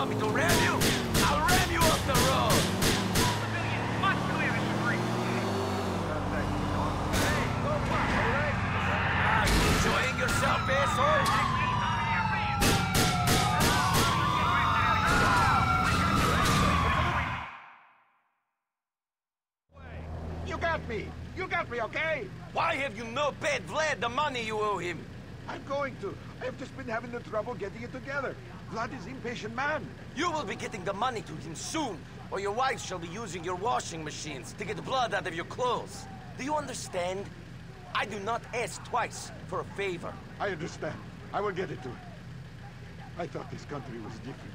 want me to ram you? I'll ram you off the road! Civilians must clear the street. Ah, you enjoying yourself, asshole? You got me! You got me, okay? Why have you not paid Vlad the money you owe him? I'm going to. I've just been having the trouble getting it together. Vlad is impatient man. You will be getting the money to him soon, or your wife shall be using your washing machines to get blood out of your clothes. Do you understand? I do not ask twice for a favor. I understand. I will get it to him. I thought this country was different.